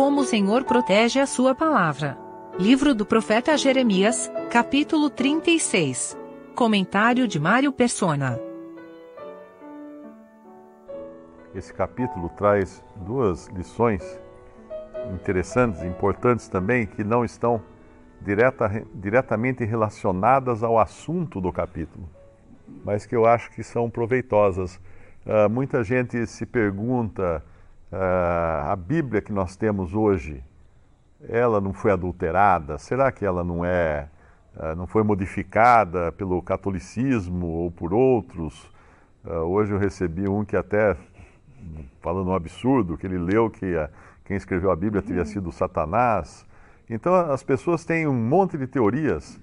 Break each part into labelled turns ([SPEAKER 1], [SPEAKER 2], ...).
[SPEAKER 1] como o Senhor protege a sua palavra. Livro do profeta Jeremias, capítulo 36. Comentário de Mário Persona.
[SPEAKER 2] Esse capítulo traz duas lições interessantes, importantes também, que não estão direta, diretamente relacionadas ao assunto do capítulo, mas que eu acho que são proveitosas. Uh, muita gente se pergunta: a Bíblia que nós temos hoje, ela não foi adulterada? Será que ela não é, uh, não foi modificada pelo catolicismo ou por outros? hoje eu recebi um que até falando um absurdo, que ele leu que a, quem escreveu a Bíblia teria sido Satanás. Então as pessoas têm um monte de teorias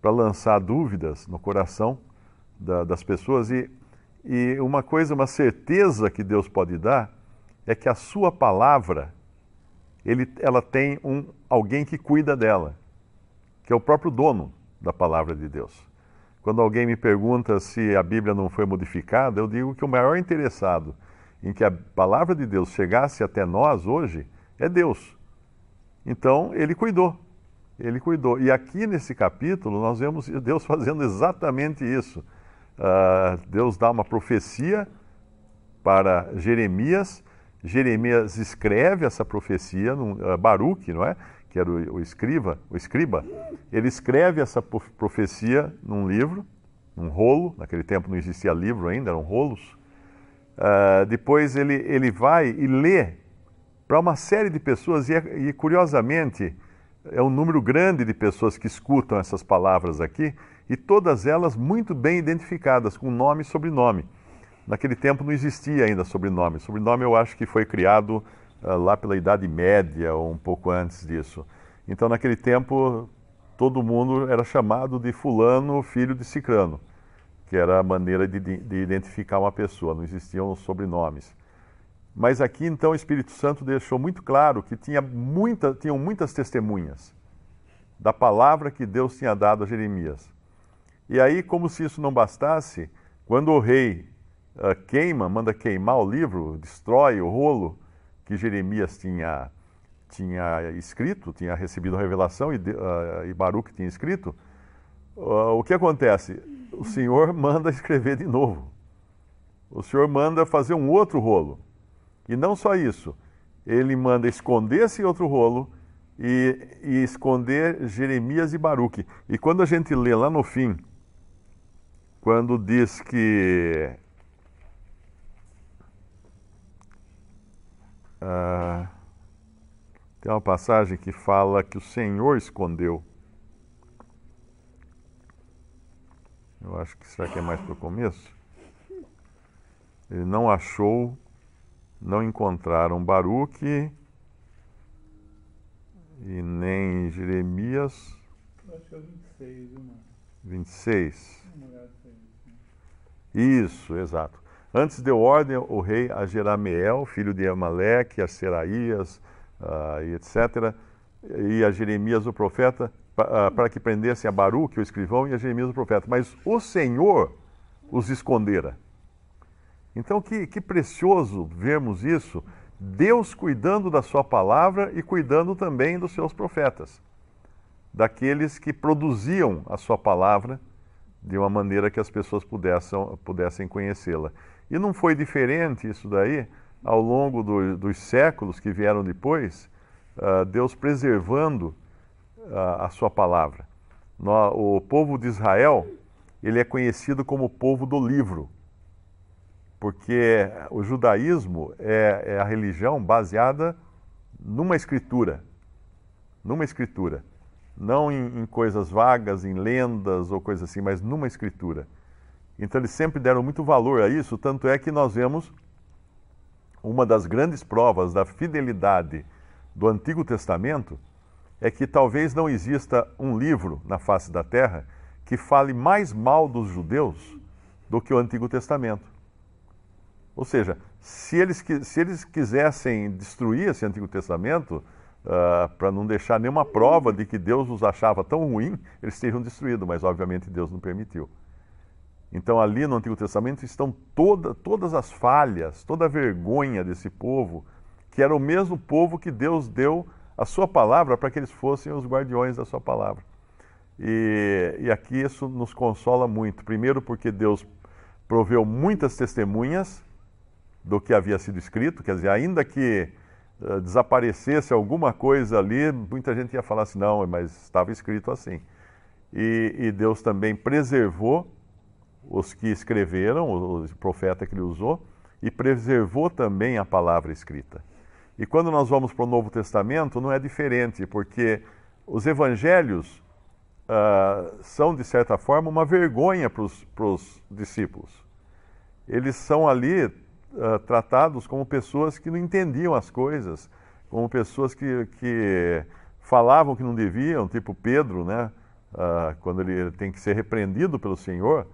[SPEAKER 2] para lançar dúvidas no coração da, das pessoas e, e uma coisa, uma certeza que Deus pode dar é que a sua palavra, ele, ela tem um, alguém que cuida dela, que é o próprio dono da palavra de Deus. Quando alguém me pergunta se a Bíblia não foi modificada, eu digo que o maior interessado em que a palavra de Deus chegasse até nós hoje é Deus. Então, ele cuidou. Ele cuidou. E aqui nesse capítulo, nós vemos Deus fazendo exatamente isso. Uh, Deus dá uma profecia para Jeremias. Jeremias escreve essa profecia, num, uh, Baruque, não é? Que era o, escriba, o escriba. Ele escreve essa profecia num livro, num rolo. Naquele tempo não existia livro ainda, eram rolos. Uh, depois ele, ele vai e lê para uma série de pessoas, e, é, e, curiosamente é um número grande de pessoas que escutam essas palavras aqui, e todas elas muito bem identificadas, com nome e sobrenome. Naquele tempo não existia ainda sobrenome. Sobrenome eu acho que foi criado uh, lá pela Idade Média, ou um pouco antes disso. Então, naquele tempo, todo mundo era chamado de Fulano, filho de Cicrano, que era a maneira de, de identificar uma pessoa, não existiam sobrenomes. Mas aqui então o Espírito Santo deixou muito claro que tinha muita, tinham muitas testemunhas da palavra que Deus tinha dado a Jeremias. E aí, como se isso não bastasse, quando o rei uh, queima, manda queimar o livro, destrói o rolo que Jeremias tinha, tinha escrito, tinha recebido a revelação e, uh, e Baruch tinha escrito, uh, o que acontece? O Senhor manda escrever de novo. O Senhor manda fazer um outro rolo. E não só isso, ele manda esconder esse outro rolo e, e esconder Jeremias e Baruque. E quando a gente lê lá no fim, quando diz que ah, tem uma passagem que fala que o Senhor escondeu. Eu acho que será que é mais para o começo? Ele não achou não encontraram Baruque e nem Jeremias.
[SPEAKER 3] Acho que é 26, irmão.
[SPEAKER 2] 26. Isso, exato. Antes deu ordem o rei a Jerameel, filho de Amaleque, a Seraías, uh, e etc., e a Jeremias o profeta, para que prendessem a Baruque, o escrivão, e a Jeremias o profeta. Mas o Senhor os escondera. Então, que, que precioso vermos isso, Deus cuidando da sua palavra e cuidando também dos seus profetas, daqueles que produziam a sua palavra de uma maneira que as pessoas pudessem, pudessem conhecê-la. E não foi diferente isso daí ao longo do, dos séculos que vieram depois, uh, Deus preservando uh, a sua palavra. No, o povo de Israel, ele é conhecido como o povo do livro porque o judaísmo é, é, a religião baseada numa escritura, numa escritura, não em, em, coisas vagas, em lendas ou coisas assim, mas numa escritura. Então eles sempre deram muito valor a isso, tanto é que nós vemos uma das grandes provas da fidelidade do Antigo Testamento é que talvez não exista um livro na face da terra que fale mais mal dos judeus do que o Antigo Testamento. Ou seja, se eles, se eles quisessem destruir esse Antigo Testamento, uh, para não deixar nenhuma prova de que Deus os achava tão ruim, eles teriam destruído, mas obviamente Deus não permitiu. Então, ali no Antigo Testamento estão toda, todas as falhas, toda a vergonha desse povo que era o mesmo povo que Deus deu a sua palavra para que eles fossem os guardiões da sua palavra. E, e aqui isso nos consola muito. Primeiro, porque Deus proveu muitas testemunhas do que havia sido escrito, quer dizer, ainda que uh, desaparecesse alguma coisa ali, muita gente ia falar assim: não, mas estava escrito assim. E, e Deus também preservou os que escreveram, o, profeta que ele usou, e preservou também a palavra escrita. E quando nós vamos para o Novo Testamento, não é diferente, porque os evangelhos uh, são, de certa forma, uma vergonha para os discípulos. Eles são ali uh, tratados como pessoas que não entendiam as coisas, como pessoas que, que falavam que não deviam, tipo Pedro, né? Uh, quando ele tem que ser repreendido pelo Senhor,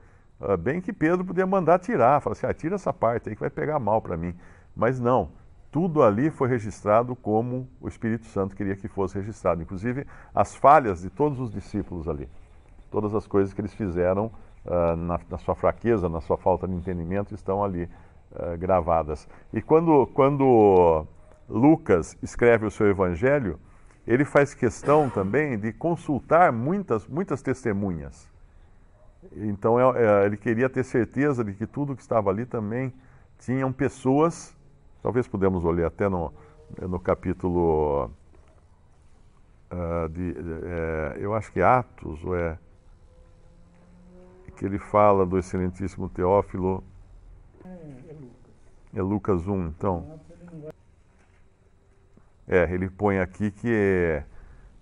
[SPEAKER 2] bem que Pedro podia mandar tirar, falar assim, ah, tira essa parte aí que vai pegar mal para mim. Mas não, tudo ali foi registrado como o Espírito Santo queria que fosse registrado, inclusive as falhas de todos os discípulos ali, todas as coisas que eles fizeram uh, na, na, sua fraqueza, na sua falta de entendimento, estão ali gravadas. E quando, quando Lucas escreve o seu evangelho, ele faz questão também de consultar muitas, muitas testemunhas. Então é, é, ele queria ter certeza de que tudo que estava ali também tinham pessoas, talvez podemos olhar até no, no capítulo uh, de, é, eu acho que Atos, ou é que ele fala do excelentíssimo Teófilo.
[SPEAKER 3] É, é Lucas.
[SPEAKER 2] É Lucas 1, então. É, ele põe aqui que,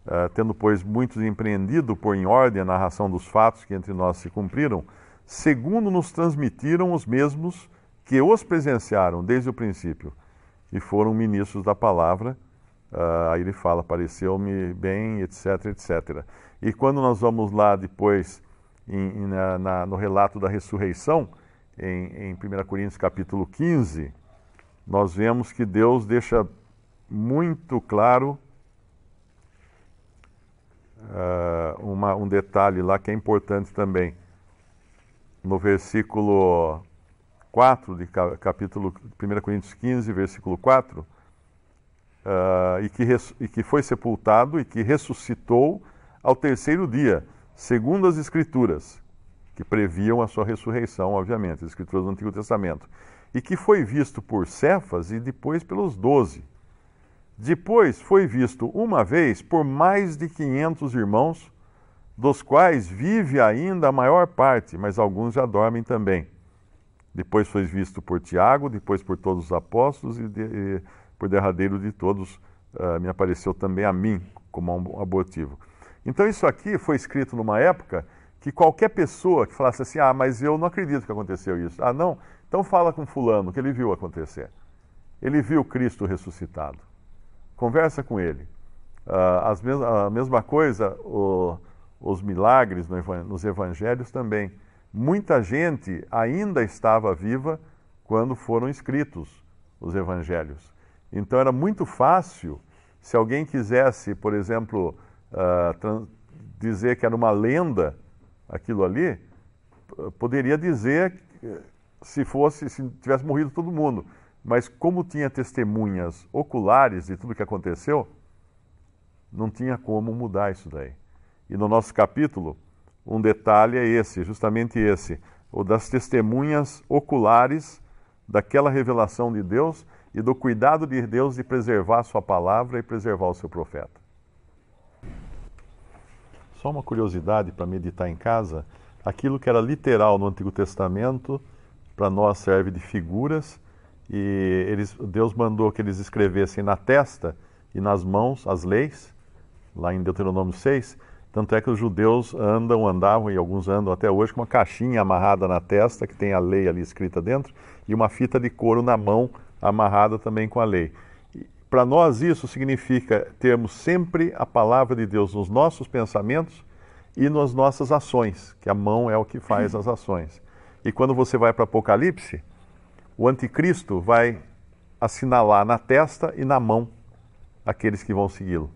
[SPEAKER 2] uh, tendo, pois, muitos empreendido por em ordem a narração dos fatos que entre nós se cumpriram, segundo nos transmitiram os mesmos que os presenciaram desde o princípio e foram ministros da palavra. Uh, aí ele fala, pareceu-me bem, etc, etc. E quando nós vamos lá depois em, na, na, no relato da ressurreição, em, em 1 Coríntios capítulo 15, nós vemos que Deus deixa muito claro uh, uma, um detalhe lá que é importante também. No versículo 4 de capítulo 1 Coríntios 15, versículo 4, uh, e, que e que foi sepultado e que ressuscitou ao terceiro dia, segundo as Escrituras, que previam a sua ressurreição, obviamente, as Escrituras do Antigo Testamento, e que foi visto por Cefas e depois pelos doze. Depois foi visto uma vez por mais de 500 irmãos, dos quais vive ainda a maior parte, mas alguns já dormem também. Depois foi visto por Tiago, depois por todos os apóstolos e, de, e por derradeiro de todos uh, me apareceu também a mim como um abortivo. Então isso aqui foi escrito numa época que qualquer pessoa que falasse assim, ah, mas eu não acredito que aconteceu isso. Ah, não? Então fala com fulano que ele viu acontecer. Ele viu Cristo ressuscitado conversa com ele. Uh, a mesma coisa, o, os milagres no, nos evangelhos também. Muita gente ainda estava viva quando foram escritos os evangelhos. Então era muito fácil, se alguém quisesse, por exemplo, uh, dizer que era uma lenda aquilo ali, poderia dizer se fosse, se tivesse morrido todo mundo. Mas como tinha testemunhas oculares de tudo que aconteceu, não tinha como mudar isso daí. E no nosso capítulo, um detalhe é esse, justamente esse, o das testemunhas oculares daquela revelação de Deus e do cuidado de Deus de preservar a sua palavra e preservar o seu profeta. Só uma curiosidade para meditar em casa, aquilo que era literal no Antigo Testamento, para nós serve de figuras e eles, Deus mandou que eles escrevessem na testa e nas mãos as leis, lá em Deuteronômio 6. Tanto é que os judeus andam, andavam e alguns andam até hoje com uma caixinha amarrada na testa, que tem a lei ali escrita dentro, e uma fita de couro na mão, amarrada também com a lei. Para nós, isso significa termos sempre a palavra de Deus nos nossos pensamentos e nas nossas ações, que a mão é o que faz as ações. E quando você vai para Apocalipse, o anticristo vai assinalar na testa e na mão aqueles que vão segui-lo,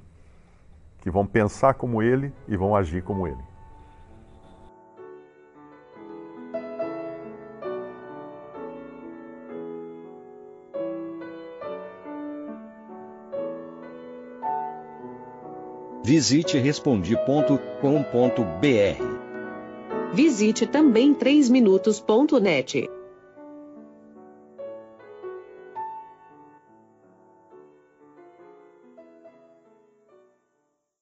[SPEAKER 2] que vão pensar como ele e vão agir como ele.
[SPEAKER 4] Visite respondi.com.br.
[SPEAKER 5] Visite também 3minutos.net.